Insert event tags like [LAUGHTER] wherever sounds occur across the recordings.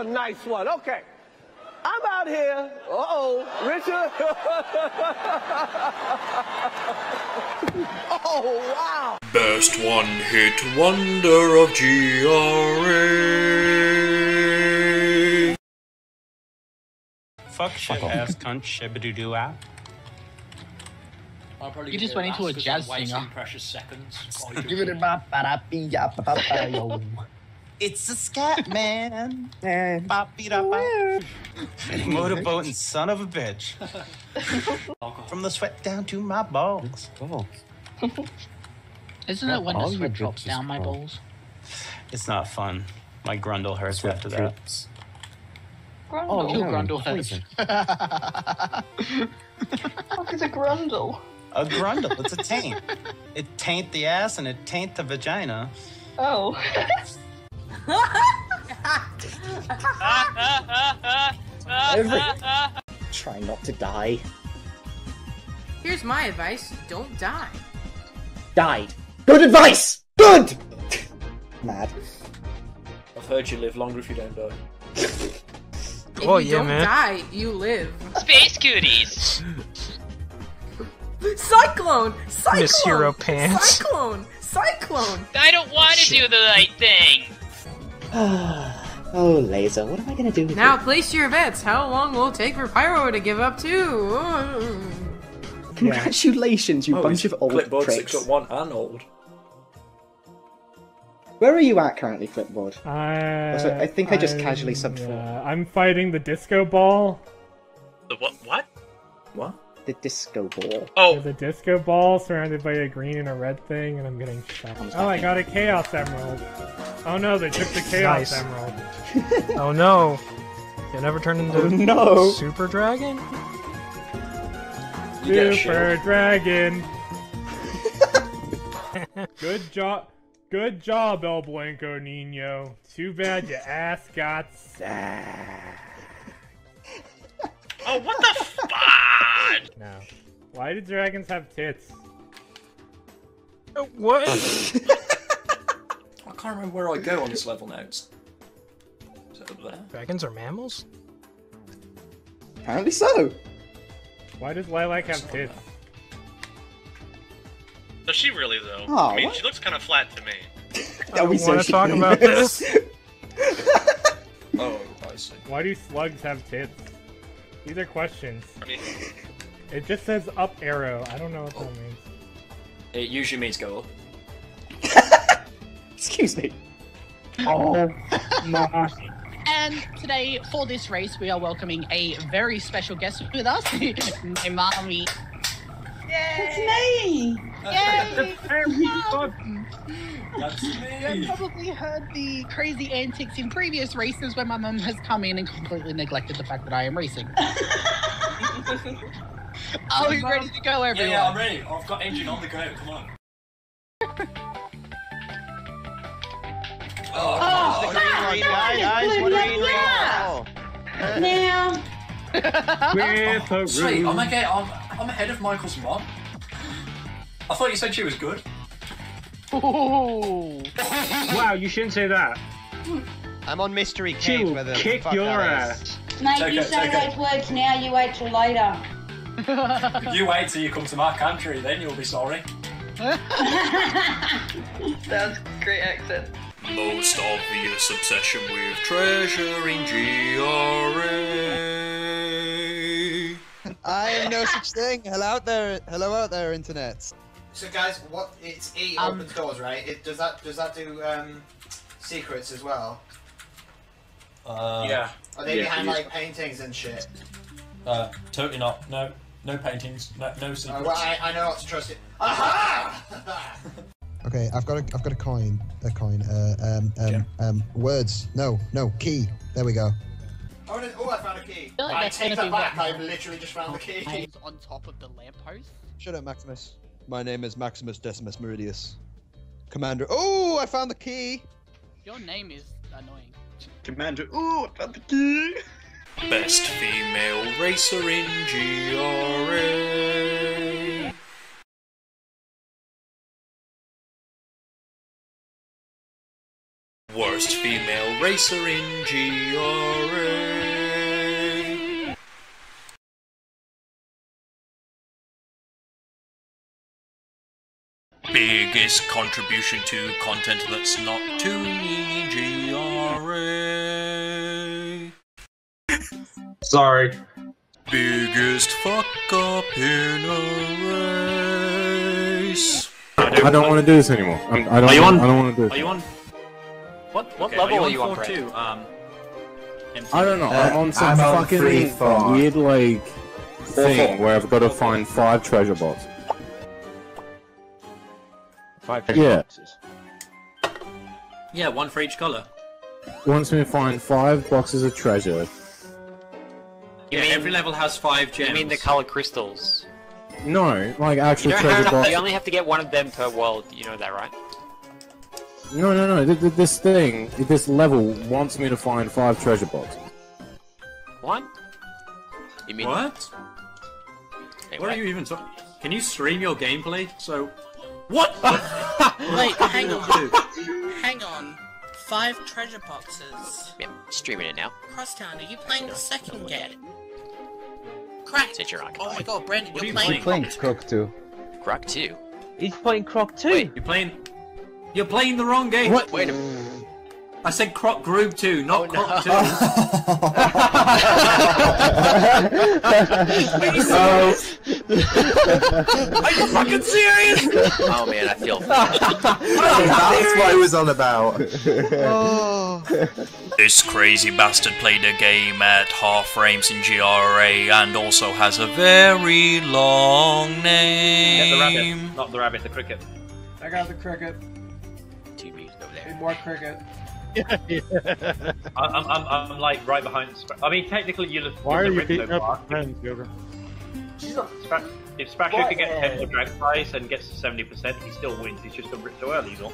a nice one. Okay. I'm out here. Uh-oh. Richard. [LAUGHS] oh, wow. Best one hit wonder of GRA. Fuck shit ass cunt shibidoo. I'll probably You give just it went a into a pass 'cause jazz I'm wasting singer. precious seconds. [LAUGHS] It's a scat man. [LAUGHS] Bop-be-da-bop. Motorboating son of a bitch. [LAUGHS] From the sweat down to my balls. [LAUGHS] Isn't it when the all your sweat drops down my crawl. balls? It's not fun. My grundle hurts after that. Oh, Kill no, Grundle poison. Fuck is a grundle? A grundle, it's a taint. It taint the ass and it taint the vagina. Oh. Try not to die. Here's my advice don't die. Died. Good advice! Good! Mad. I've heard you live longer if you don't die. If Oh, you yeah, don't man. die, you live. Space cooties. Cyclone! Cyclone! Miss Hero Pants. Cyclone! Cyclone! I don't want to do the right thing. [SIGHS] oh, laser. What am I gonna do with Now you? place your bets. How long will it take for Pyro to give up too? [LAUGHS] Congratulations, you Oh, bunch of old clipboard pricks. six foot one and old. Where are you at currently, Clipboard? I, Also, I think I just I'm- casually subbed for- uh, I'm fighting the disco ball. The what? What? What? The disco ball. Oh, There's a disco ball surrounded by a green and a red thing, and I'm getting shot. Oh, I got a Chaos Emerald. Oh no, they took the Chaos Nice. Emerald. [LAUGHS] Oh no! You never turn into Oh, no. Super Dragon? You Super. Dragon. [LAUGHS] [LAUGHS] Good job. Good job, El Blanco Nino. Too bad your ass got sad. oh, what the fud? No. Why do dragons have tits? Uh, What? [LAUGHS] I can't remember where I go on this level now. It's... Is it up there? Dragons are mammals? Apparently so. Why does Lilac have tits? Does she really though? Aw, I mean, what? she looks kind of flat to me. [LAUGHS] I don't want to talk about this. [LAUGHS] Oh, I see. Why do slugs have tits? These are questions. I mean, It just says up arrow. I don't know what that means. It usually means go up. [LAUGHS] Excuse me. Oh [LAUGHS] my. And today, for this race, we are welcoming a very special guest with us, [LAUGHS] my mommy. It's me! Yay! That's me! You've probably heard the crazy antics in previous races where my mum has come in and completely neglected the fact that I am racing. [LAUGHS] Are we ready to go, Yeah, everyone? yeah, I'm ready. I've got engine on the go. Come on. Oh, Oh, Guys, guys, what are we doing now? [LAUGHS] Now, [LAUGHS] Sweet, I'm, okay, I'm, I'm ahead of Michael's mom. I thought you said she was good. Ooh. Wow, you shouldn't say that. I'm on mystery cage. She'll whether kick fuck your ass. mate, you say those words now, you wait till later. You wait till you come to my country, then you'll be sorry. That's great accent. Most obvious obsession with treasure in GRA. I am no such thing. Hello out there. Hello out there, internet. So guys, what it's E Um, open doors, right? It, does that does that do um, secrets as well? Uh, yeah. Are they Yeah, behind like paintings and shit? Uh, totally not. No, no paintings. No, no secrets. Uh, well, I, I know not to trust it. Aha! [LAUGHS] Okay, I've got a, I've got a coin, a coin. Uh, um, um, um, words. No, no, key. There we go. oh, no- oh, I found a key. feel like I that's take gonna that be back. what- I've literally just found the key. Hands on top of the lamppost. Shut up, Maximus. My name is Maximus Decimus Meridius. Commander. Oh, I found the key. Your name is annoying. Commander. Oh, I found the key. [LAUGHS] Best female racer in GRA. Worst female racer in GRA. Biggest contribution to content that's not tuning GRA. Sorry. Biggest fuck up in a race. I don't want to do this anymore. I'm, I don't. Are you on? I don't want to do Are this. you on? What what Okay, level are are you you on on? four two? Um, I don't know. I'm on some I'm fucking free fall. weird like thing where I've got to find five treasure boxes. Five Yeah. Yeah, one for each color. Wants me to find five boxes of treasure. Yeah, mean, every level has five gems. You mean the color crystals? No, like actual You, [LAUGHS] treasure have, box. you only have to get one of them per world. You know that, right? No, no, no. th- th- This thing, this level wants me to find five treasure boxes. What? You mean What? What are you even talking? Can you stream your gameplay? So, what? [LAUGHS] Wait, hang on. hang on. Five treasure boxes. Yep, streaming it now. Crosstown, are you playing the second game? Crack! Since you're on. Oh my god, Brandon, What are you're you playing. playing? Croc 2. Croc 2. He's playing Croc 2. You're playing. You're playing the wrong game. What? Wait a I said Croc Group 2, not Croc 2. Oh. Are you fucking serious? Oh man, I feel. [LAUGHS] That's what he was on about. Oh. This crazy bastard played a game at half frames in GRA and also has a very long Get name. the rabbit, not the rabbit, the cricket. I got the cricket. Two meters over Need more cricket. [LAUGHS] I- I'm, I'm, I'm like right behind. Spra- I mean, technically, you're the. Why are you're you beating up part. your friends, Yoga? Spra- If Spratcher can get 10 for Drag Price and gets to 70%, he still wins. He's just done Ripto early, though.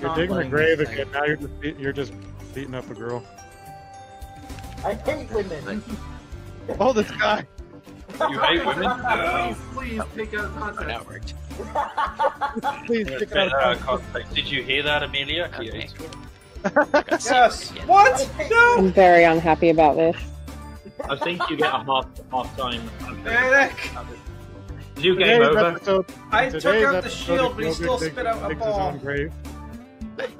You're digging a grave again. Now you're just beat, you're just beating up a girl. I hate women. Oh, this guy. You hate [LAUGHS] women? Please, please oh. take out content. That worked. [LAUGHS] Please Yeah, take it out of context. context. Did you hear that, Amelia? Yes. Yes. What? No. I'm very unhappy about this. I think you get a half half time. Eric. New game over. episode- I took out the shield, but he still digs- spit out a digs his ball. own grave.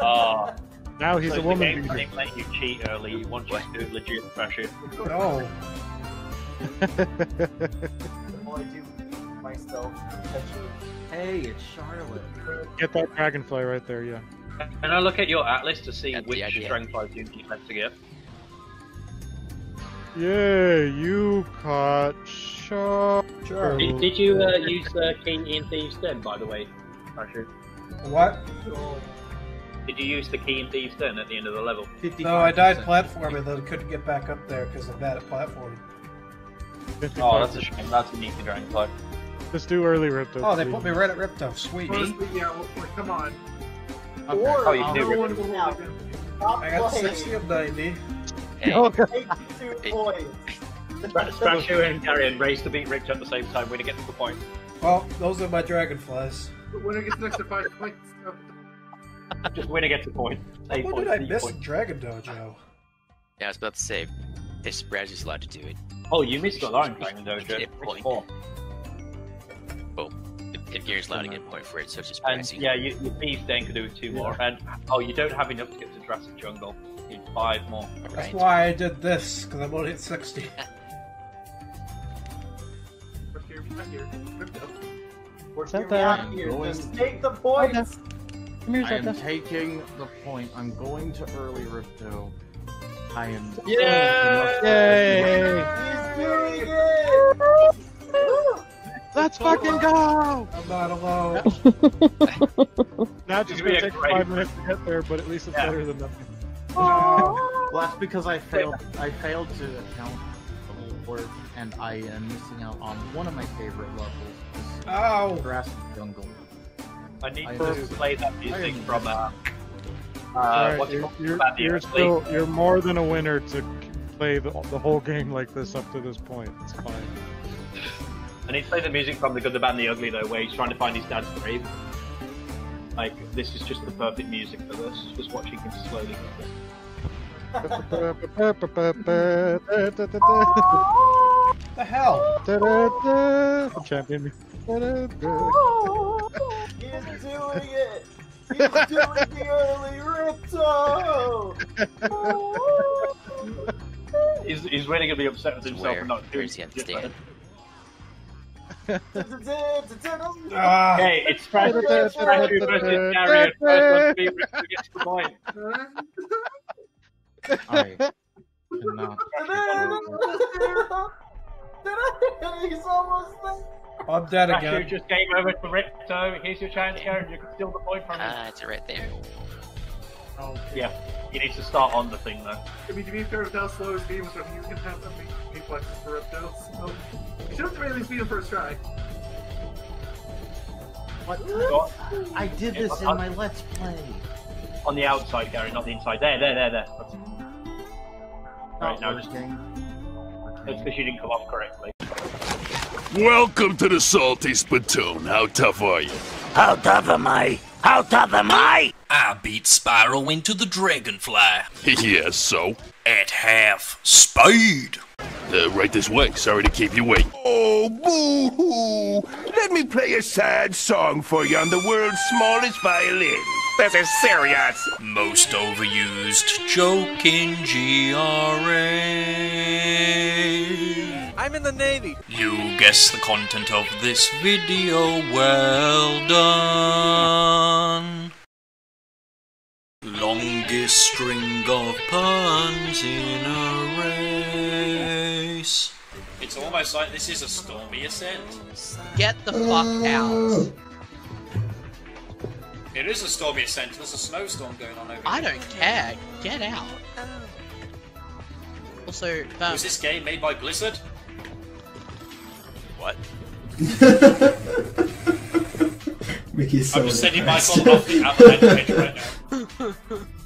Ah. Now he's so a it's the woman game beater. thing letting you cheat early. You want you to do it legit Spratcher. No. [LAUGHS] [LAUGHS] Hey, it's Charlotte. Get that dragonfly right there, yeah. Can I look at your atlas to see That's the which idea. Dragonflies you need left to get? Yeah, you caught Shark. Did, did you uh, use uh, King in Thieves Den, by the way, Spratcher? What? Did you use the key in Thieves Den at the end of the level? No, I died platforming, then couldn't get back up there because I'm bad at platforming. Oh, that's a shame. That's a neaty Dragonfly. Just do early Ripto. Oh, they put me right at Ripto. Sweet. Yeah, well, come on. Okay. Oh, you can do No one Ripto. will hold it down. I got 60 of 90. Eh? Hey, oh, Eighty-two points. Spratcher and Carrion race to beat Rich at the same time. Winner gets to the point. Well, those are my dragonflies. The winner gets next to five points. Just winner gets a point. Eight When points. did I miss points. Dragon Dojo? yeah, I was about to say. This Brad's allowed to do it. Oh, you missed the line, Dragon Dojo. Get point. four? Boom. If, if Gary's allowed to get a point for it, so it's just And pricing. yeah, you, your Thieves Den could do two more. And oh, you don't have enough to get to Jurassic Jungle. You need five more. That's why I did this, because I'm only at 60. [LAUGHS] Out here, just take the points. I am taking the point. I'm going to early Ripto. I am. Yeah! Yay! He's doing it. Let's fucking go! I'm not alone. [LAUGHS] Now it's just It's gonna be gonna a take great- five minutes to get there, but at least it's Yeah. better than nothing. Well, that's because I failed. I failed to account the whole work, and I am missing out on one of my favorite levels. Oh, Ow! Jurassic Jungle. I need I to am- play that music am- from uh, uh, Alright, what's you're, you're, About the you're still you're more than a winner to play the, the whole game like this up to this point. It's fine. I need to play the music from The Good, the Bad, and the Ugly though, where he's trying to find his dad's grave. Like this is just the perfect music for this. Just watching him slowly. The hell? Champion. He's doing it! He's doing the early Ripto! He's, he's really gonna be upset with himself Where? for not doing Where's it. Stand? Ah. Okay, it's Crash versus Crash Gary. First one to be Ripto gets the point. I cannot. He's almost there! I'm dead Crash, again. just game over to Ripto. Here's your chance, Gary. You can steal the point from him. Ah, it's right there. Yeah, he needs to start on the thing though. I mean, to be fair, with how slow his game is running, he's gonna have something reflexes for Reptiles. So, you should have to really speed him first try. What? I did this in my Let's Play. On the outside, Gary, not the inside. There, there, there, there. That's- oh, Right, now just. That's because you didn't come off correctly. Welcome to the Salty Spittoon. How tough are you? How tough am I? How tough am I? I beat Spiral into the Dragonfly. [LAUGHS] yes, so? At half speed. Uh, right this way. Sorry to keep you waiting. Oh, boo-hoo! Let me play a sad song for you on the world's smallest violin. This is serious. Most overused joke in GRA. I'm in the Navy. You guess the content of this video, well done. Longest string of puns in a race. It's almost like this is a stormy ascent. Get the fuck out. It is a stormy ascent. There's a snowstorm going on over here. I don't care. Get out. Also, um, Was this game made by Blizzard? What? [LAUGHS] Mickey's I'm so just sending impressed. Michael off the Apple page right now. [LAUGHS]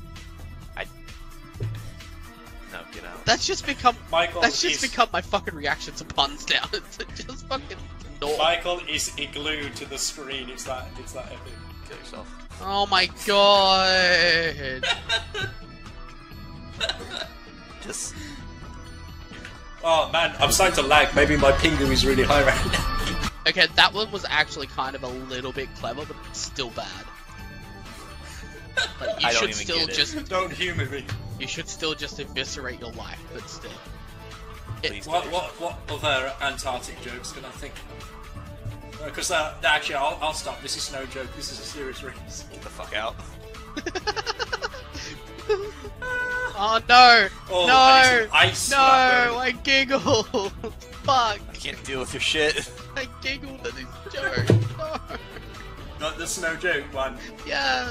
that's just become Michael that's just is- become my fucking reaction to puns now. [LAUGHS] It's just fucking normal. Michael is glued to the screen. It's that. It's that epic. Kill yourself. Oh my god. [LAUGHS] Just. Oh man, I'm starting to lag. Maybe my pingu is really high right now. Okay, that one was actually kind of a little bit clever, but still bad. Like, you I don't should even still get it. just Don't humour me. You should still just eviscerate your life, but still. Please What what what other Antarctic jokes can I think? of? Because uh, actually, I'll, I'll stop. This is no joke. This is a serious race. Get the fuck out. [LAUGHS] Oh no! Oh, no! I ice no! I giggled! [LAUGHS] Fuck! I can't deal with your shit. I giggled at his joke! No! Not the snow joke one. [LAUGHS] Yes!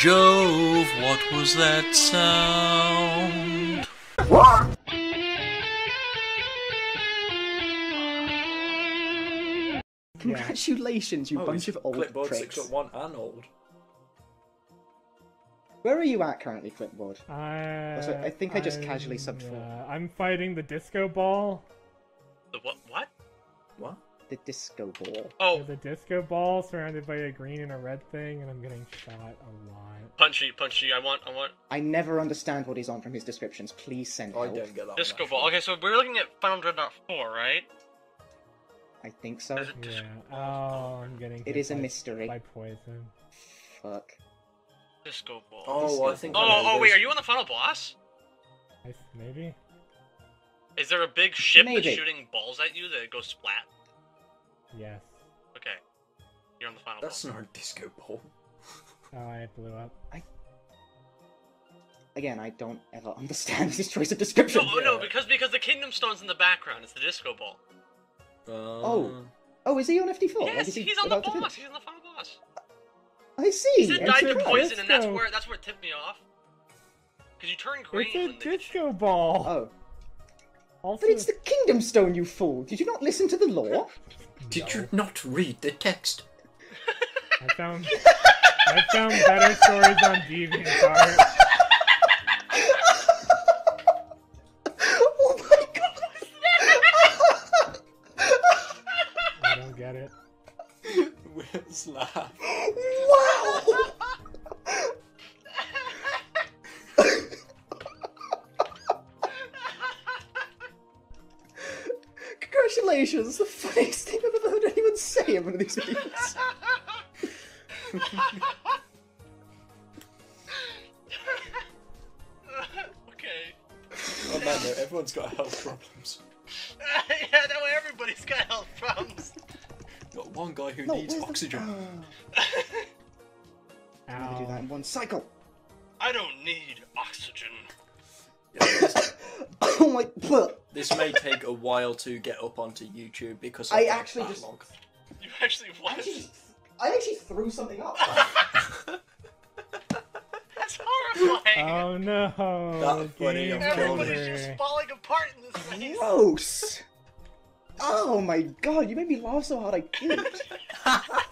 Jove, what was that sound? What? Congratulations, you Oh, bunch of old clipboard pricks. six one and old. Where are you at currently, Clipboard? I, Also, I think I just casually I'm, subbed for uh, I'm fighting the disco ball. The what? What? What? The disco ball. Oh, The disco ball surrounded by a green and a red thing, and I'm getting shot a lot. punchy, punchy. I want, I want I never understand what he's on from his descriptions. Please send oh, I help. don't get that. disco ball. Okay, so we're looking at Final Dreadnought Four, right? I think so. Yeah. Oh, I'm getting. It hit is a by- mystery. By poison. Fuck. Disco ball. Oh, I think. I Oh, know oh, wait, this. are you on the final boss? I- Maybe. Is there a big ship Maybe. that's shooting balls at you that goes splat? Yes. Okay, you're on the final That's boss. not a disco ball. [LAUGHS] Oh, I blew up. I. Again, I don't ever understand [LAUGHS] this choice of description. No, no, because because the Kingdom Stone's in the background. It's the disco ball. Uh, oh. Oh, is he on FD4? Yes, is he he's on the about boss. finish? He's on the final boss. I see. He said I died to poison, and that's where that's where it tipped me off. Because you turn green. It's a when they- disco ball. Oh. Also, But it's the Kingdom Stone, you fool! Did you not listen to the law? [LAUGHS] Did you not read the text? I found I found better stories on DeviantArt. Oh my god! I don't get it. Will's laugh. Wow! [LAUGHS] Congratulations! One of these videos. [LAUGHS] okay. Oh man, no, everyone's got health problems. [LAUGHS] yeah, that way everybody's got health problems. Got one guy who No, needs where's the- oxygen. I'm gonna do that in one cycle. I don't need oxygen. [COUGHS] Oh my. This may take a while to get up onto YouTube because of I the actually just- backlog. You [LAUGHS] actually what? I actually threw something up. [LAUGHS] That's horrifying. Oh no. That funny, I'm Everybody's just falling apart in this place. Gross! Oh my god, you made me laugh so hard I puked. [LAUGHS] I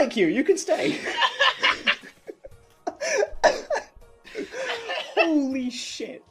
like you, you can stay. Holy shit.